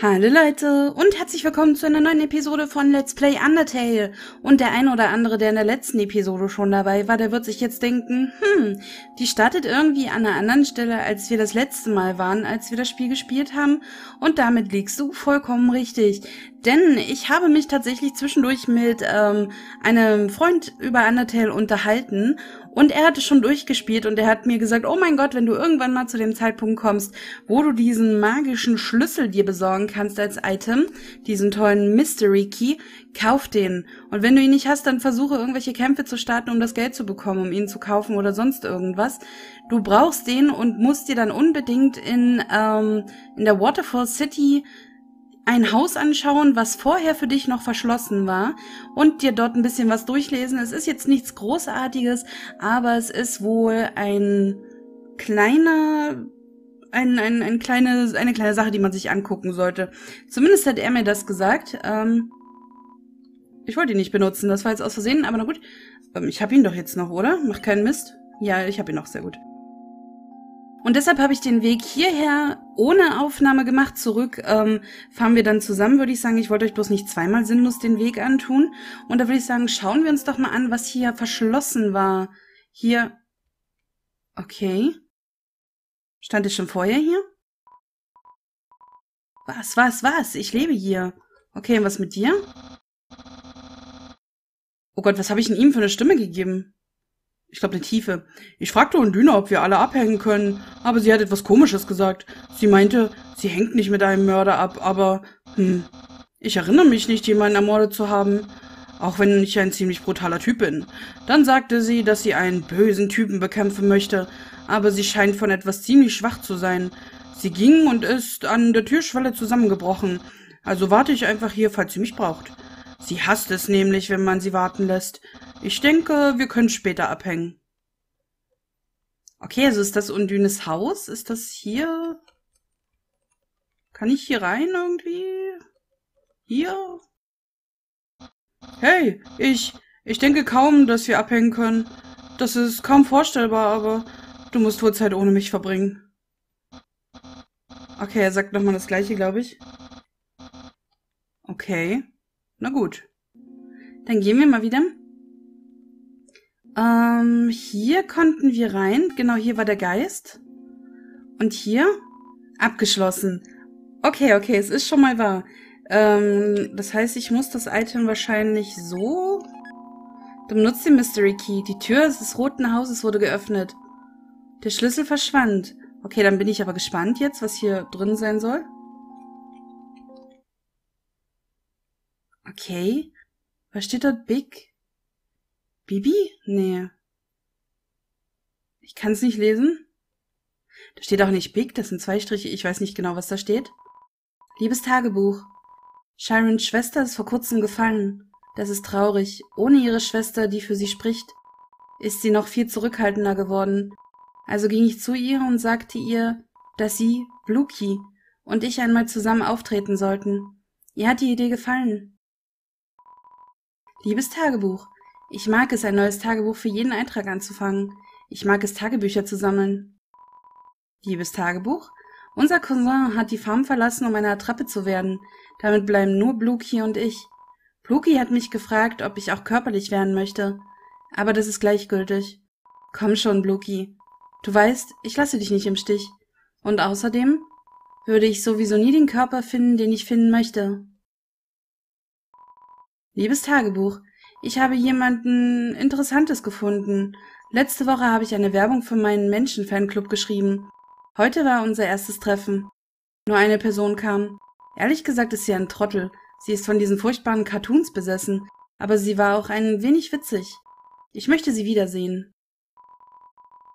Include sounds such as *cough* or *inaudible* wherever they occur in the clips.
Hallo Leute und herzlich willkommen zu einer neuen Episode von Let's Play Undertale. Und der ein oder andere, der in der letzten Episode schon dabei war, der wird sich jetzt denken, hm, die startet irgendwie an einer anderen Stelle, als wir das letzte Mal waren, als wir das Spiel gespielt haben. Und damit liegst du vollkommen richtig. Denn ich habe mich tatsächlich zwischendurch mit ähm, einem Freund über Undertale unterhalten und er hatte schon durchgespielt und er hat mir gesagt, oh mein Gott, wenn du irgendwann mal zu dem Zeitpunkt kommst, wo du diesen magischen Schlüssel dir besorgen kannst als Item, diesen tollen Mystery Key, kauf den. Und wenn du ihn nicht hast, dann versuche irgendwelche Kämpfe zu starten, um das Geld zu bekommen, um ihn zu kaufen oder sonst irgendwas. Du brauchst den und musst dir dann unbedingt in, ähm, in der Waterfall City ein Haus anschauen, was vorher für dich noch verschlossen war und dir dort ein bisschen was durchlesen. Es ist jetzt nichts Großartiges, aber es ist wohl ein kleiner, ein, ein, ein kleine, eine kleine Sache, die man sich angucken sollte. Zumindest hat er mir das gesagt. Ähm, ich wollte ihn nicht benutzen, das war jetzt aus Versehen, aber na gut. Ähm, ich habe ihn doch jetzt noch, oder? Mach keinen Mist. Ja, ich habe ihn noch, sehr gut. Und deshalb habe ich den Weg hierher ohne Aufnahme gemacht. Zurück ähm, fahren wir dann zusammen, würde ich sagen. Ich wollte euch bloß nicht zweimal sinnlos den Weg antun. Und da würde ich sagen, schauen wir uns doch mal an, was hier verschlossen war. Hier. Okay. Stand es schon vorher hier? Was, was, was? Ich lebe hier. Okay, und was mit dir? Oh Gott, was habe ich denn ihm für eine Stimme gegeben? Ich glaube, eine Tiefe. Ich fragte Undina, ob wir alle abhängen können, aber sie hat etwas Komisches gesagt. Sie meinte, sie hängt nicht mit einem Mörder ab, aber, hm, ich erinnere mich nicht, jemanden ermordet zu haben, auch wenn ich ein ziemlich brutaler Typ bin. Dann sagte sie, dass sie einen bösen Typen bekämpfen möchte, aber sie scheint von etwas ziemlich schwach zu sein. Sie ging und ist an der Türschwelle zusammengebrochen, also warte ich einfach hier, falls sie mich braucht. Sie hasst es nämlich, wenn man sie warten lässt. Ich denke, wir können später abhängen. Okay, also ist das Undünes Haus? Ist das hier? Kann ich hier rein irgendwie? Hier? Hey, ich, ich denke kaum, dass wir abhängen können. Das ist kaum vorstellbar, aber du musst wohl Zeit ohne mich verbringen. Okay, er sagt nochmal das gleiche, glaube ich. Okay. Na gut. Dann gehen wir mal wieder. Ähm, hier konnten wir rein. Genau, hier war der Geist. Und hier? Abgeschlossen. Okay, okay, es ist schon mal wahr. Ähm, das heißt, ich muss das Item wahrscheinlich so... Du benutzt den Mystery Key. Die Tür des roten Hauses wurde geöffnet. Der Schlüssel verschwand. Okay, dann bin ich aber gespannt jetzt, was hier drin sein soll. Okay. Was steht dort? Big? Bibi? Nee. Ich kann es nicht lesen. Da steht auch nicht Big, das sind zwei Striche, ich weiß nicht genau, was da steht. Liebes Tagebuch. Shirons Schwester ist vor kurzem gefallen. Das ist traurig. Ohne ihre Schwester, die für sie spricht, ist sie noch viel zurückhaltender geworden. Also ging ich zu ihr und sagte ihr, dass sie, Bluki, und ich einmal zusammen auftreten sollten. Ihr hat die Idee gefallen. Liebes Tagebuch. Ich mag es, ein neues Tagebuch für jeden Eintrag anzufangen. Ich mag es, Tagebücher zu sammeln. Liebes Tagebuch, unser Cousin hat die Farm verlassen, um eine Attrappe zu werden. Damit bleiben nur Bluki und ich. Bluki hat mich gefragt, ob ich auch körperlich werden möchte. Aber das ist gleichgültig. Komm schon, Bluki. Du weißt, ich lasse dich nicht im Stich. Und außerdem würde ich sowieso nie den Körper finden, den ich finden möchte. Liebes Tagebuch, ich habe jemanden Interessantes gefunden. Letzte Woche habe ich eine Werbung für meinen Menschen-Fanclub geschrieben. Heute war unser erstes Treffen. Nur eine Person kam. Ehrlich gesagt ist sie ein Trottel. Sie ist von diesen furchtbaren Cartoons besessen, aber sie war auch ein wenig witzig. Ich möchte sie wiedersehen.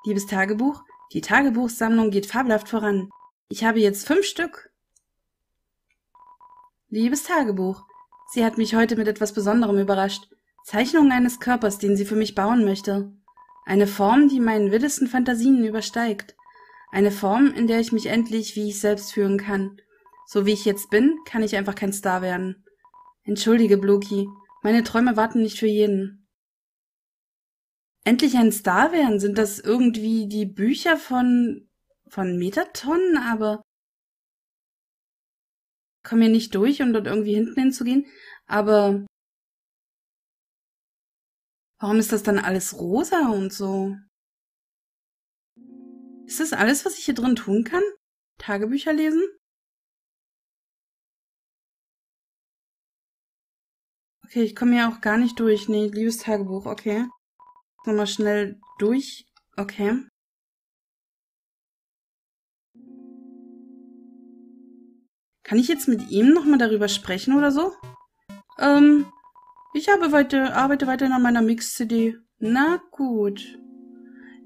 Liebes Tagebuch, die Tagebuchsammlung geht fabelhaft voran. Ich habe jetzt fünf Stück. Liebes Tagebuch, sie hat mich heute mit etwas Besonderem überrascht. Zeichnung eines Körpers, den sie für mich bauen möchte. Eine Form, die meinen wildesten Fantasien übersteigt. Eine Form, in der ich mich endlich wie ich selbst fühlen kann. So wie ich jetzt bin, kann ich einfach kein Star werden. Entschuldige, Bluki, meine Träume warten nicht für jeden. Endlich ein Star werden, sind das irgendwie die Bücher von von Metaton, aber komme hier nicht durch, um dort irgendwie hinten hinzugehen. Aber warum ist das dann alles rosa und so? Ist das alles, was ich hier drin tun kann? Tagebücher lesen? Okay, ich komme hier auch gar nicht durch. Nee, liebes Tagebuch, okay. Nochmal schnell durch. Okay. Kann ich jetzt mit ihm nochmal darüber sprechen oder so? Ähm, ich habe weiter, arbeite weiter an meiner Mix-CD. Na gut.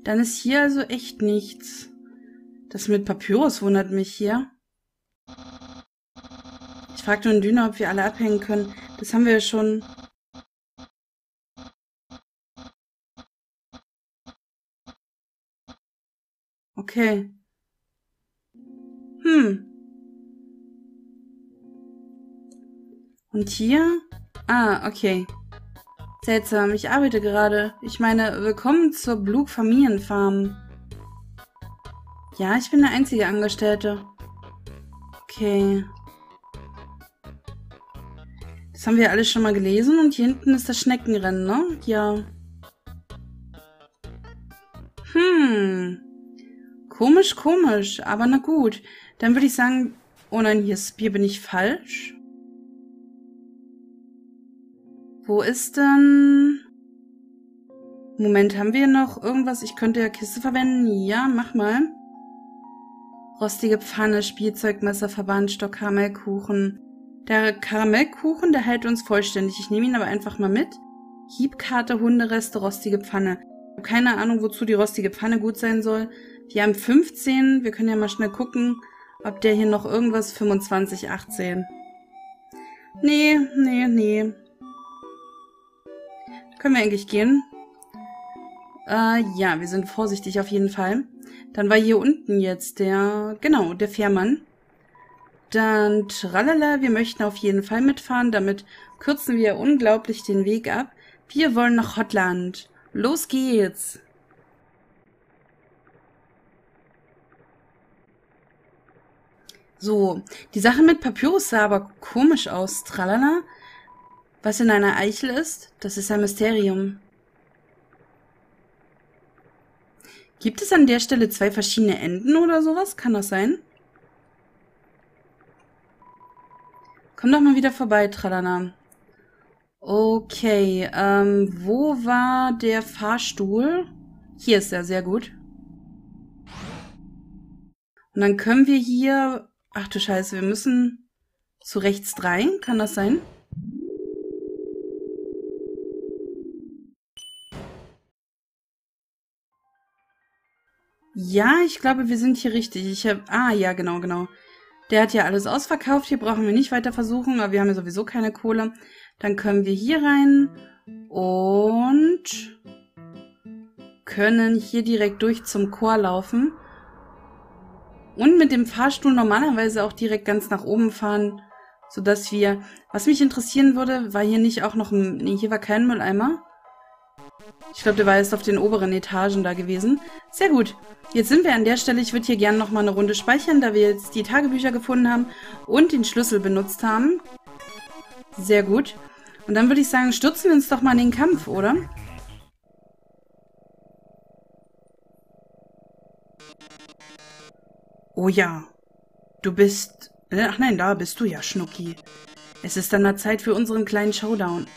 Dann ist hier also echt nichts. Das mit Papyrus wundert mich hier. Ich fragte nun Düner, ob wir alle abhängen können. Das haben wir ja schon. Okay. Hm. Und hier? Ah, okay. Seltsam, ich arbeite gerade. Ich meine, willkommen zur Blue Familienfarm. Ja, ich bin der einzige Angestellte. Okay. Das haben wir alles schon mal gelesen und hier hinten ist das Schneckenrennen, ne? Ja. Hm. Komisch, komisch, aber na gut. Dann würde ich sagen, oh nein, hier, hier bin ich falsch. Wo ist denn... Moment, haben wir noch irgendwas? Ich könnte ja Kiste verwenden. Ja, mach mal. Rostige Pfanne, Spielzeugmesser, Verbandstock, Karamellkuchen. Der Karamellkuchen, der hält uns vollständig. Ich nehme ihn aber einfach mal mit. Hiebkarte, Hundereste, rostige Pfanne. Ich habe keine Ahnung, wozu die rostige Pfanne gut sein soll. Wir haben 15. Wir können ja mal schnell gucken, ob der hier noch irgendwas 25, 18. Nee, nee, nee. Können wir eigentlich gehen? Äh, ja, wir sind vorsichtig auf jeden Fall. Dann war hier unten jetzt der, genau, der Fährmann. Dann tralala, wir möchten auf jeden Fall mitfahren. Damit kürzen wir unglaublich den Weg ab. Wir wollen nach Hotland. Los geht's! So, die Sache mit Papyrus sah aber komisch aus. Tralala. Was in einer Eichel ist, das ist ein Mysterium. Gibt es an der Stelle zwei verschiedene Enden oder sowas? Kann das sein? Komm doch mal wieder vorbei, Tralala. Okay, ähm, wo war der Fahrstuhl? Hier ist er, sehr gut. Und dann können wir hier... Ach du Scheiße, wir müssen zu rechts rein. Kann das sein? Ja, ich glaube, wir sind hier richtig. Ich habe... Ah, ja, genau, genau. Der hat ja alles ausverkauft. Hier brauchen wir nicht weiter versuchen, aber wir haben ja sowieso keine Kohle. Dann können wir hier rein und können hier direkt durch zum Chor laufen. Und mit dem Fahrstuhl normalerweise auch direkt ganz nach oben fahren, sodass wir... Was mich interessieren würde, war hier nicht auch noch ein... Nee, hier war kein Mülleimer. Ich glaube, der war jetzt auf den oberen Etagen da gewesen. Sehr gut. Jetzt sind wir an der Stelle. Ich würde hier gerne nochmal eine Runde speichern, da wir jetzt die Tagebücher gefunden haben und den Schlüssel benutzt haben. Sehr gut. Und dann würde ich sagen, stürzen wir uns doch mal in den Kampf, oder? Oh ja. Du bist... Äh, ach nein, da bist du ja, Schnucki. Es ist an der Zeit für unseren kleinen Showdown.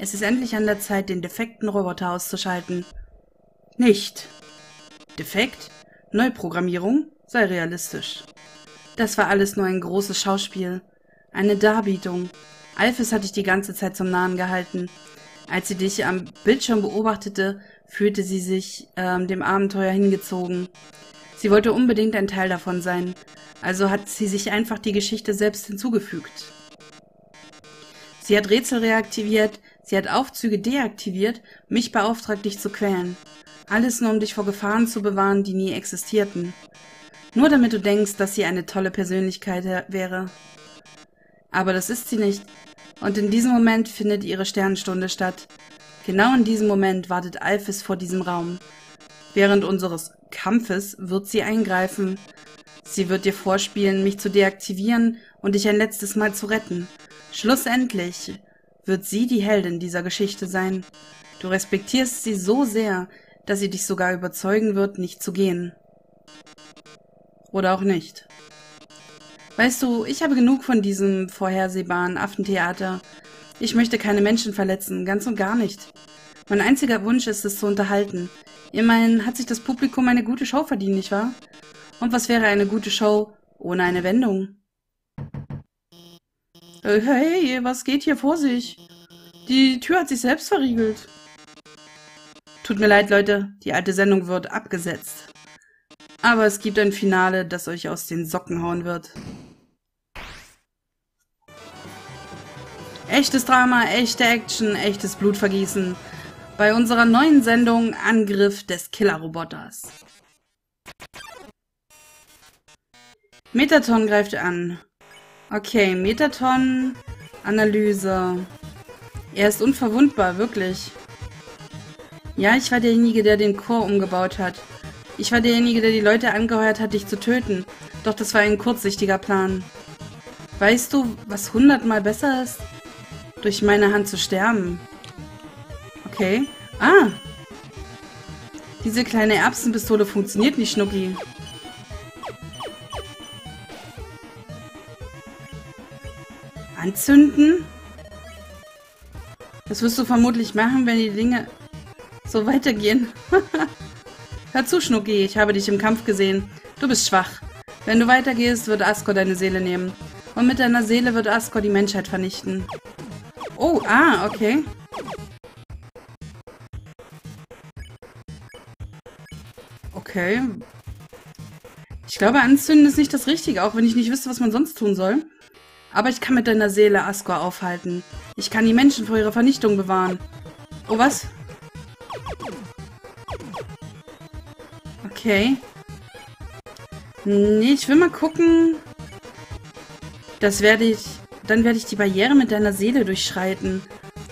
Es ist endlich an der Zeit, den defekten Roboter auszuschalten. Nicht. Defekt? Neuprogrammierung? Sei realistisch. Das war alles nur ein großes Schauspiel. Eine Darbietung. Alphys hat dich die ganze Zeit zum Nahen gehalten. Als sie dich am Bildschirm beobachtete, fühlte sie sich ähm, dem Abenteuer hingezogen. Sie wollte unbedingt ein Teil davon sein, also hat sie sich einfach die Geschichte selbst hinzugefügt. Sie hat Rätsel reaktiviert, Sie hat Aufzüge deaktiviert, mich beauftragt, dich zu quälen. Alles nur, um dich vor Gefahren zu bewahren, die nie existierten. Nur damit du denkst, dass sie eine tolle Persönlichkeit wäre. Aber das ist sie nicht. Und in diesem Moment findet ihre Sternenstunde statt. Genau in diesem Moment wartet Alphys vor diesem Raum. Während unseres Kampfes wird sie eingreifen. Sie wird dir vorspielen, mich zu deaktivieren und dich ein letztes Mal zu retten. Schlussendlich wird sie die Heldin dieser Geschichte sein. Du respektierst sie so sehr, dass sie dich sogar überzeugen wird, nicht zu gehen. Oder auch nicht. Weißt du, ich habe genug von diesem vorhersehbaren Affentheater. Ich möchte keine Menschen verletzen, ganz und gar nicht. Mein einziger Wunsch ist es zu unterhalten. Immerhin hat sich das Publikum eine gute Show verdient, nicht wahr? Und was wäre eine gute Show ohne eine Wendung? Äh, hey, was geht hier vor sich? Die Tür hat sich selbst verriegelt. Tut mir leid, Leute, die alte Sendung wird abgesetzt. Aber es gibt ein Finale, das euch aus den Socken hauen wird. Echtes Drama, echte Action, echtes Blutvergießen. Bei unserer neuen Sendung Angriff des Killerroboters. Metaton greift an. Okay, Metaton, Analyse. Er ist unverwundbar, wirklich. Ja, ich war derjenige, der den Chor umgebaut hat. Ich war derjenige, der die Leute angeheuert hat, dich zu töten. Doch das war ein kurzsichtiger Plan. Weißt du, was hundertmal besser ist? Durch meine Hand zu sterben. Okay. Ah! Diese kleine Erbsenpistole funktioniert nicht, Schnucki. Anzünden? Das wirst du vermutlich machen, wenn die Dinge so weitergehen. *laughs* Hör zu, Schnucki, ich habe dich im Kampf gesehen. Du bist schwach. Wenn du weitergehst, wird Askor deine Seele nehmen. Und mit deiner Seele wird Askor die Menschheit vernichten. Oh, ah, okay. Okay. Ich glaube, anzünden ist nicht das Richtige, auch wenn ich nicht wüsste, was man sonst tun soll. Aber ich kann mit deiner Seele Askor aufhalten. Ich kann die Menschen vor ihrer Vernichtung bewahren. Oh, was? Okay. Nee, ich will mal gucken. Das werde ich... Dann werde ich die Barriere mit deiner Seele durchschreiten.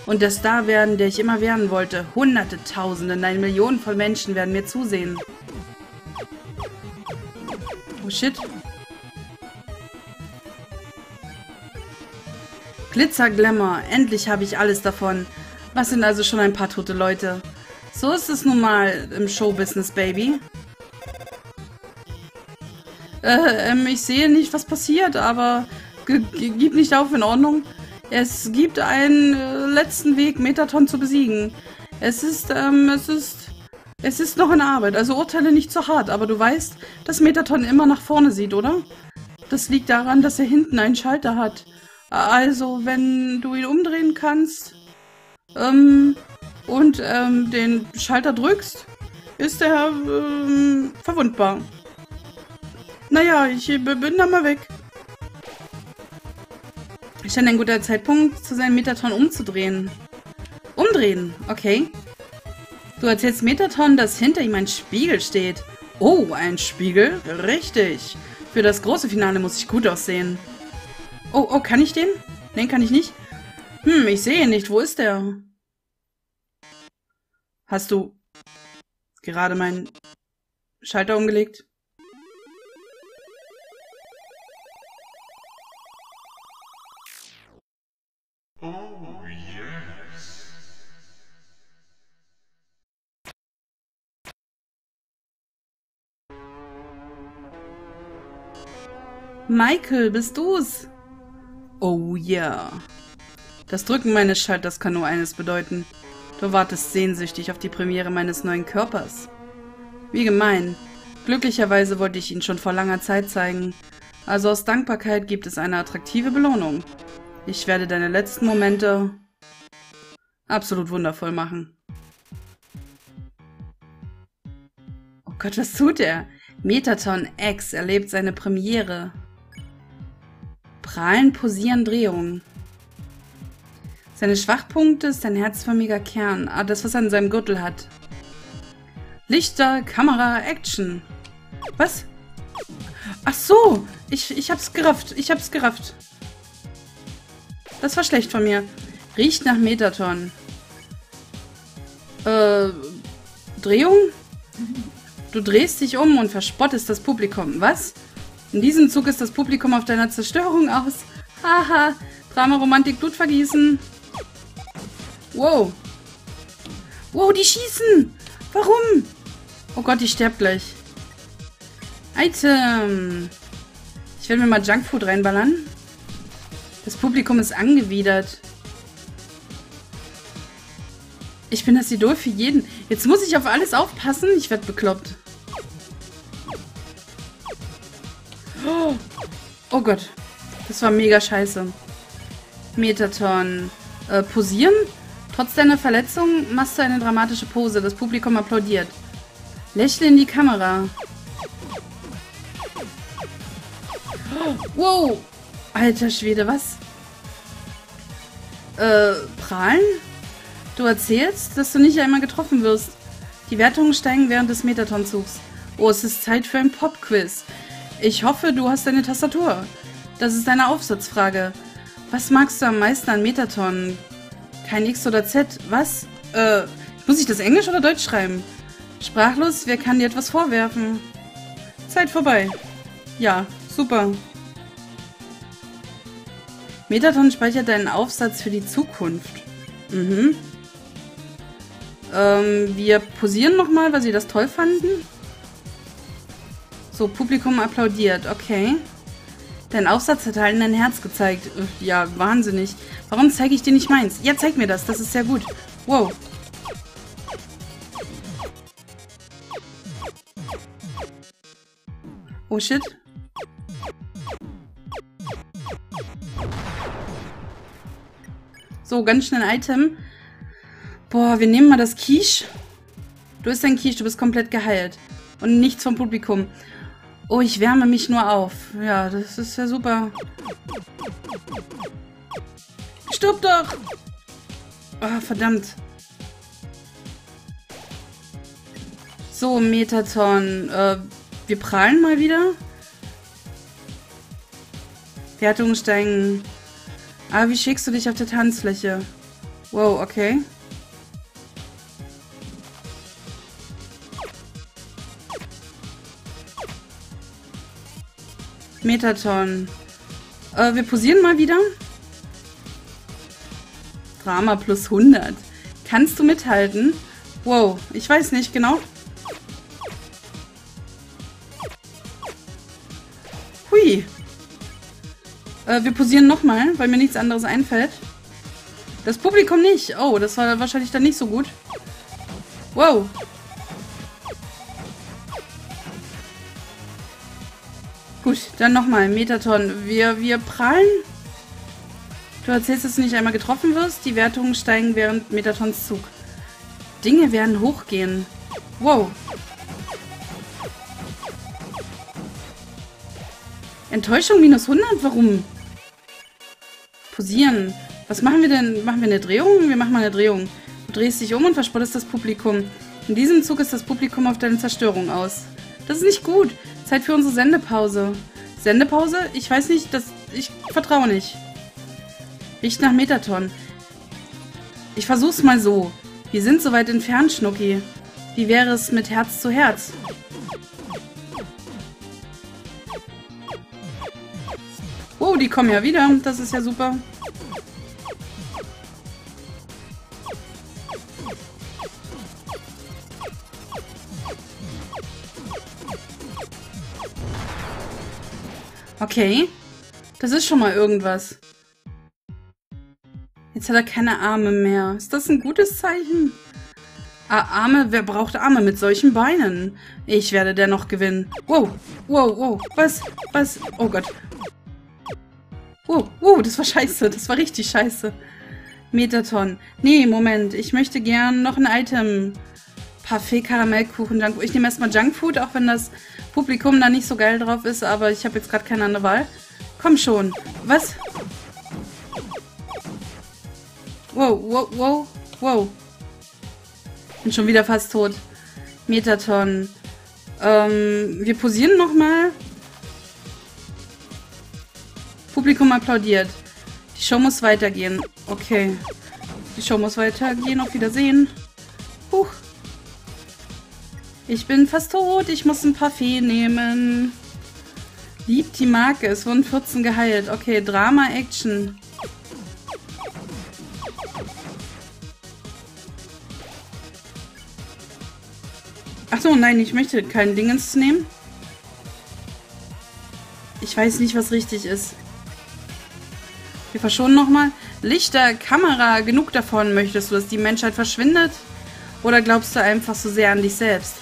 Und der Star werden, der ich immer werden wollte. Hunderte, Tausende, nein, Millionen von Menschen werden mir zusehen. Oh, shit. Glitzer, Glamour. Endlich habe ich alles davon. Was sind also schon ein paar tote Leute? So ist es nun mal im Showbusiness, Baby. Äh, ähm, ich sehe nicht, was passiert, aber gib nicht auf, in Ordnung. Es gibt einen äh, letzten Weg, Metaton zu besiegen. Es ist, ähm, es ist, es ist noch in Arbeit. Also urteile nicht zu hart, aber du weißt, dass Metaton immer nach vorne sieht, oder? Das liegt daran, dass er hinten einen Schalter hat. Also, wenn du ihn umdrehen kannst ähm, und ähm, den Schalter drückst, ist er ähm, verwundbar. Naja, ich bin da mal weg. Scheint ein guter Zeitpunkt, zu seinem Metaton umzudrehen. Umdrehen, okay. Du erzählst Metaton, dass hinter ihm ein Spiegel steht. Oh, ein Spiegel? Richtig. Für das große Finale muss ich gut aussehen. Oh, oh, kann ich den? Nein, kann ich nicht. Hm, ich sehe ihn nicht. Wo ist der? Hast du gerade meinen Schalter umgelegt? Oh, yes. Michael, bist du's? Oh yeah. Das Drücken meines Schalters kann nur eines bedeuten. Du wartest sehnsüchtig auf die Premiere meines neuen Körpers. Wie gemein. Glücklicherweise wollte ich ihn schon vor langer Zeit zeigen. Also aus Dankbarkeit gibt es eine attraktive Belohnung. Ich werde deine letzten Momente absolut wundervoll machen. Oh Gott, was tut er? Metaton X erlebt seine Premiere. Prallen posieren Drehungen. Seine Schwachpunkte ist ein herzförmiger Kern, ah, das, was er an seinem Gürtel hat. Lichter, Kamera, Action. Was? Ach so, ich, ich hab's gerafft, ich hab's gerafft. Das war schlecht von mir. Riecht nach Metaton. Äh, Drehung? Du drehst dich um und verspottest das Publikum. Was? In diesem Zug ist das Publikum auf deiner Zerstörung aus. Haha. Drama, Romantik, Blut vergießen. Wow. Wow, die schießen. Warum? Oh Gott, die stirbt gleich. Item. Ich werde mir mal Junkfood reinballern. Das Publikum ist angewidert. Ich bin das Idol für jeden. Jetzt muss ich auf alles aufpassen. Ich werde bekloppt. Oh. Gott. Das war mega scheiße. Metaton. Äh, posieren? Trotz deiner Verletzung machst du eine dramatische Pose. Das Publikum applaudiert. Lächle in die Kamera. Oh, wow. Alter Schwede, was? Äh, prahlen? Du erzählst, dass du nicht einmal getroffen wirst. Die Wertungen steigen während des Metaton-Zugs. Oh, es ist Zeit für ein Pop-Quiz. Ich hoffe, du hast deine Tastatur. Das ist eine Aufsatzfrage. Was magst du am meisten an Metaton? Kein X oder Z. Was? Äh, muss ich das Englisch oder Deutsch schreiben? Sprachlos, wer kann dir etwas vorwerfen? Zeit vorbei. Ja, super. Metaton speichert deinen Aufsatz für die Zukunft. Mhm. Ähm, wir posieren nochmal, weil sie das toll fanden. So, Publikum applaudiert. Okay. Dein Aufsatz hat allen dein Herz gezeigt. Ja, wahnsinnig. Warum zeige ich dir nicht meins? Ja, zeig mir das. Das ist sehr gut. Wow. Oh shit. So, ganz schnell Item. Boah, wir nehmen mal das Quiche. Du bist ein Quiche, du bist komplett geheilt. Und nichts vom Publikum. Oh, ich wärme mich nur auf. Ja, das ist ja super. Stirb doch! Oh, verdammt. So, Metaton. Äh, wir prallen mal wieder. Wertungen steigen. Ah, wie schickst du dich auf der Tanzfläche? Wow, okay. Metaton. Äh, wir posieren mal wieder. Drama plus 100. Kannst du mithalten? Wow, ich weiß nicht genau. Hui. Äh, wir posieren nochmal, weil mir nichts anderes einfällt. Das Publikum nicht. Oh, das war wahrscheinlich dann nicht so gut. Wow. Gut, dann nochmal. Metaton. Wir, wir prallen. Du erzählst, dass du nicht einmal getroffen wirst. Die Wertungen steigen während Metatons Zug. Dinge werden hochgehen. Wow. Enttäuschung minus 100? Warum? Posieren. Was machen wir denn? Machen wir eine Drehung? Wir machen mal eine Drehung. Du drehst dich um und verspottest das Publikum. In diesem Zug ist das Publikum auf deine Zerstörung aus. Das ist nicht gut. Zeit für unsere Sendepause. Sendepause? Ich weiß nicht, das, ich vertraue nicht. Riecht nach Metaton. Ich versuch's mal so. Wir sind so weit entfernt, Schnucki. Wie wäre es mit Herz zu Herz? Oh, die kommen ja wieder. Das ist ja super. Okay. Das ist schon mal irgendwas. Jetzt hat er keine Arme mehr. Ist das ein gutes Zeichen? Ah, Arme? Wer braucht Arme mit solchen Beinen? Ich werde dennoch gewinnen. Wow, wow, wow. Was? Was? Oh Gott. Wow, wow, das war scheiße. Das war richtig scheiße. Metaton. Nee, Moment. Ich möchte gern noch ein Item. Parfait, Karamellkuchen, Junkfood. Ich nehme erstmal Junkfood, auch wenn das Publikum da nicht so geil drauf ist, aber ich habe jetzt gerade keine andere Wahl. Komm schon. Was? Wow, wow, wow, wow. Bin schon wieder fast tot. Metaton. Ähm, wir posieren nochmal. Publikum applaudiert. Die Show muss weitergehen. Okay. Die Show muss weitergehen. Auf Wiedersehen. Huch. Ich bin fast tot. Ich muss ein Parfait nehmen. Liebt die Marke. Es wurden 14 geheilt. Okay, Drama, Action. Achso, nein, ich möchte kein Dingens nehmen. Ich weiß nicht, was richtig ist. Wir verschonen nochmal. Lichter, Kamera, genug davon. Möchtest du, dass die Menschheit verschwindet? Oder glaubst du einfach so sehr an dich selbst?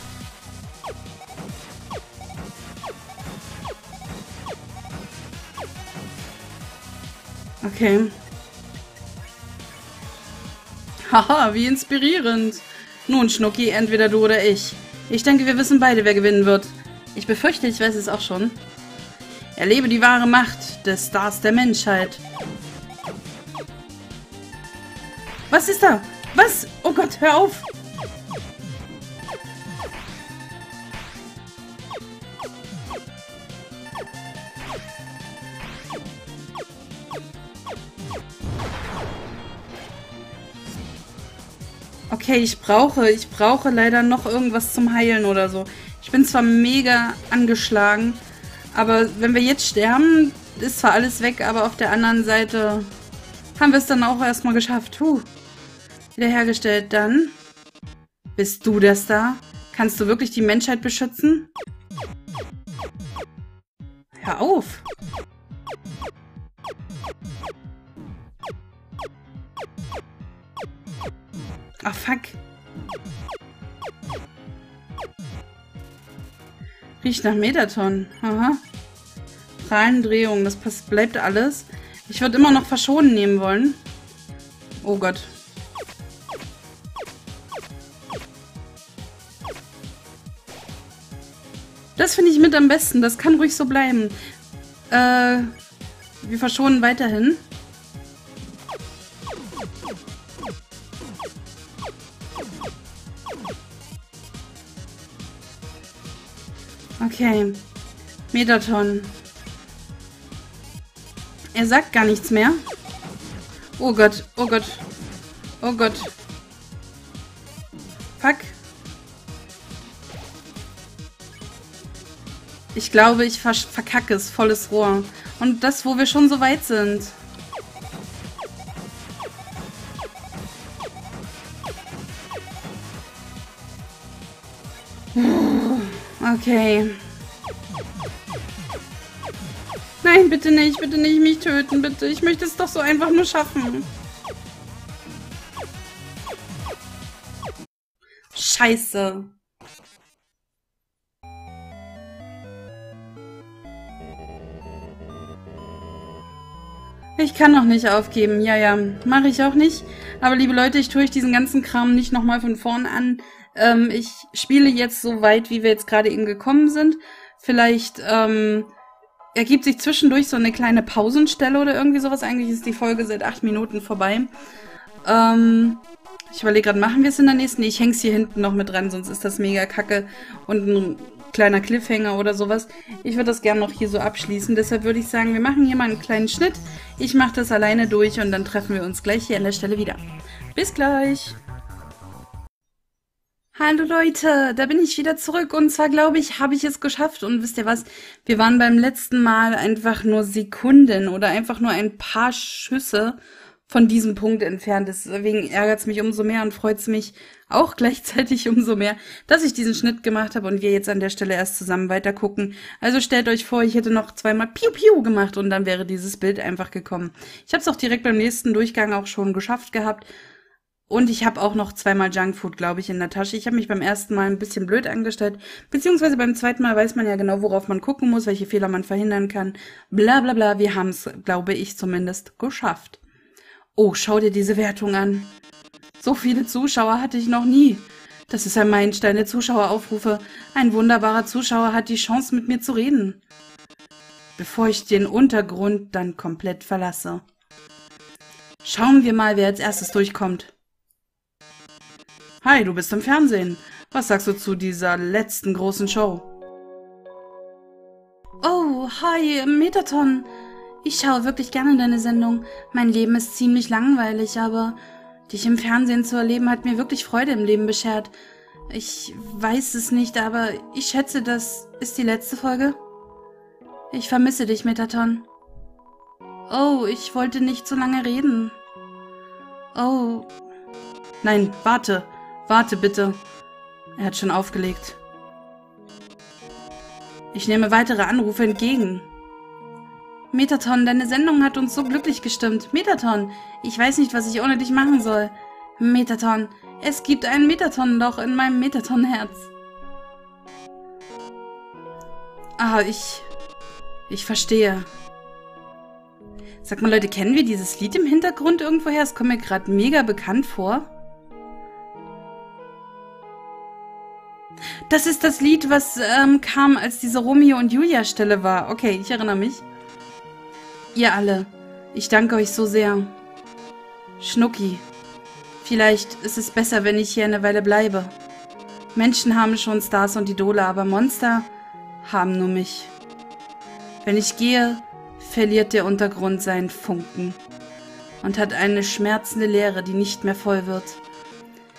Okay. Haha, wie inspirierend. Nun, Schnucki, entweder du oder ich. Ich denke, wir wissen beide, wer gewinnen wird. Ich befürchte, ich weiß es auch schon. Erlebe die wahre Macht des Stars der Menschheit. Was ist da? Was? Oh Gott, hör auf! Okay, ich brauche, ich brauche leider noch irgendwas zum Heilen oder so. Ich bin zwar mega angeschlagen, aber wenn wir jetzt sterben, ist zwar alles weg, aber auf der anderen Seite haben wir es dann auch erstmal geschafft. Huh. Wiederhergestellt. Dann bist du das da? Kannst du wirklich die Menschheit beschützen? Hör auf! Ach, fuck. Riecht nach Metaton. Aha. Prahlendrehung, das passt, bleibt alles. Ich würde immer noch verschonen nehmen wollen. Oh Gott. Das finde ich mit am besten. Das kann ruhig so bleiben. Äh, wir verschonen weiterhin. Okay. Metaton. Er sagt gar nichts mehr. Oh Gott, oh Gott. Oh Gott. Fuck. Ich glaube, ich ver verkacke es. Volles Rohr. Und das, wo wir schon so weit sind. Okay. Nein, bitte nicht, bitte nicht mich töten, bitte. Ich möchte es doch so einfach nur schaffen. Scheiße. Ich kann noch nicht aufgeben. Ja, ja, mache ich auch nicht. Aber liebe Leute, ich tue euch diesen ganzen Kram nicht nochmal von vorn an. Ähm, ich spiele jetzt so weit, wie wir jetzt gerade eben gekommen sind. Vielleicht ähm, ergibt sich zwischendurch so eine kleine Pausenstelle oder irgendwie sowas. Eigentlich ist die Folge seit acht Minuten vorbei. Ähm, ich überlege gerade, machen wir es in der nächsten? Nee, ich häng's hier hinten noch mit dran, sonst ist das mega kacke. Und ein kleiner Cliffhanger oder sowas. Ich würde das gerne noch hier so abschließen. Deshalb würde ich sagen, wir machen hier mal einen kleinen Schnitt. Ich mache das alleine durch und dann treffen wir uns gleich hier an der Stelle wieder. Bis gleich! Hallo Leute, da bin ich wieder zurück und zwar glaube ich, habe ich es geschafft und wisst ihr was, wir waren beim letzten Mal einfach nur Sekunden oder einfach nur ein paar Schüsse von diesem Punkt entfernt. Deswegen ärgert es mich umso mehr und freut es mich auch *laughs* gleichzeitig umso mehr, dass ich diesen Schnitt gemacht habe und wir jetzt an der Stelle erst zusammen weiter gucken. Also stellt euch vor, ich hätte noch zweimal Piu Piu gemacht und dann wäre dieses Bild einfach gekommen. Ich habe es auch direkt beim nächsten Durchgang auch schon geschafft gehabt. Und ich habe auch noch zweimal Junkfood, glaube ich, in der Tasche. Ich habe mich beim ersten Mal ein bisschen blöd angestellt. Beziehungsweise beim zweiten Mal weiß man ja genau, worauf man gucken muss, welche Fehler man verhindern kann. Bla bla bla, wir haben es, glaube ich, zumindest geschafft. Oh, schau dir diese Wertung an. So viele Zuschauer hatte ich noch nie. Das ist ein Meilenstein der Zuschaueraufrufe. Ein wunderbarer Zuschauer hat die Chance, mit mir zu reden. Bevor ich den Untergrund dann komplett verlasse. Schauen wir mal, wer als erstes durchkommt. Hi, du bist im Fernsehen. Was sagst du zu dieser letzten großen Show? Oh, hi, Metaton. Ich schaue wirklich gerne deine Sendung. Mein Leben ist ziemlich langweilig, aber dich im Fernsehen zu erleben hat mir wirklich Freude im Leben beschert. Ich weiß es nicht, aber ich schätze, das ist die letzte Folge. Ich vermisse dich, Metaton. Oh, ich wollte nicht so lange reden. Oh. Nein, warte. Warte bitte. Er hat schon aufgelegt. Ich nehme weitere Anrufe entgegen. Metaton, deine Sendung hat uns so glücklich gestimmt. Metaton, ich weiß nicht, was ich ohne dich machen soll. Metaton, es gibt einen Metaton doch in meinem Metaton-Herz. Ah, ich... Ich verstehe. Sag mal, Leute, kennen wir dieses Lied im Hintergrund irgendwoher? Es kommt mir gerade mega bekannt vor. Das ist das Lied, was ähm, kam, als diese Romeo und Julia Stelle war. Okay, ich erinnere mich. Ihr alle, ich danke euch so sehr. Schnucki, vielleicht ist es besser, wenn ich hier eine Weile bleibe. Menschen haben schon Stars und Idole, aber Monster haben nur mich. Wenn ich gehe, verliert der Untergrund seinen Funken und hat eine schmerzende Leere, die nicht mehr voll wird.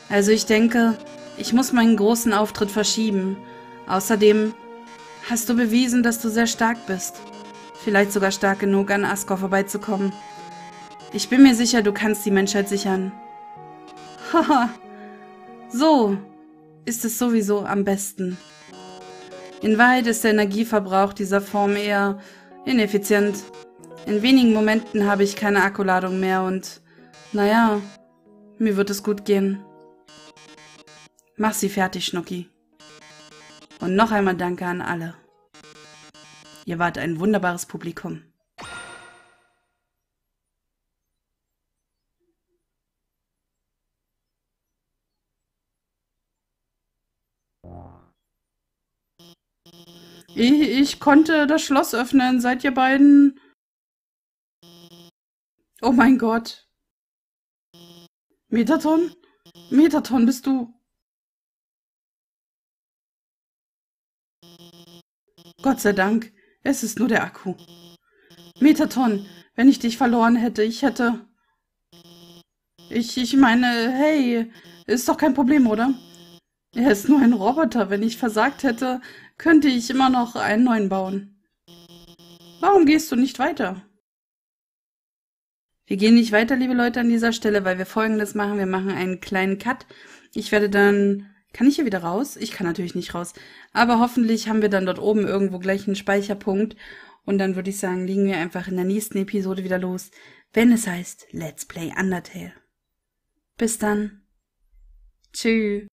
Also ich denke, ich muss meinen großen Auftritt verschieben. Außerdem hast du bewiesen, dass du sehr stark bist. Vielleicht sogar stark genug, an Askor vorbeizukommen. Ich bin mir sicher, du kannst die Menschheit sichern. *laughs* Haha. so ist es sowieso am besten. In Wahrheit ist der Energieverbrauch dieser Form eher ineffizient. In wenigen Momenten habe ich keine Akkuladung mehr und, naja, mir wird es gut gehen. Mach sie fertig, Schnucki. Und noch einmal danke an alle. Ihr wart ein wunderbares Publikum. Ich, ich konnte das Schloss öffnen, seid ihr beiden... Oh mein Gott. Metaton? Metaton, bist du... Gott sei Dank, es ist nur der Akku. Metaton, wenn ich dich verloren hätte, ich hätte... Ich, ich meine, hey, ist doch kein Problem, oder? Er ist nur ein Roboter. Wenn ich versagt hätte, könnte ich immer noch einen neuen bauen. Warum gehst du nicht weiter? Wir gehen nicht weiter, liebe Leute, an dieser Stelle, weil wir folgendes machen. Wir machen einen kleinen Cut. Ich werde dann kann ich hier wieder raus? Ich kann natürlich nicht raus. Aber hoffentlich haben wir dann dort oben irgendwo gleich einen Speicherpunkt. Und dann würde ich sagen, liegen wir einfach in der nächsten Episode wieder los, wenn es heißt Let's Play Undertale. Bis dann. Tschüss.